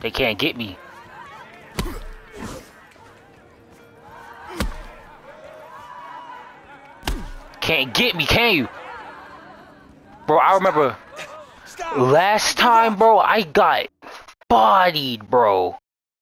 They can't get me. Can't get me, can you? Bro, I remember last time, bro, I got bodied, bro.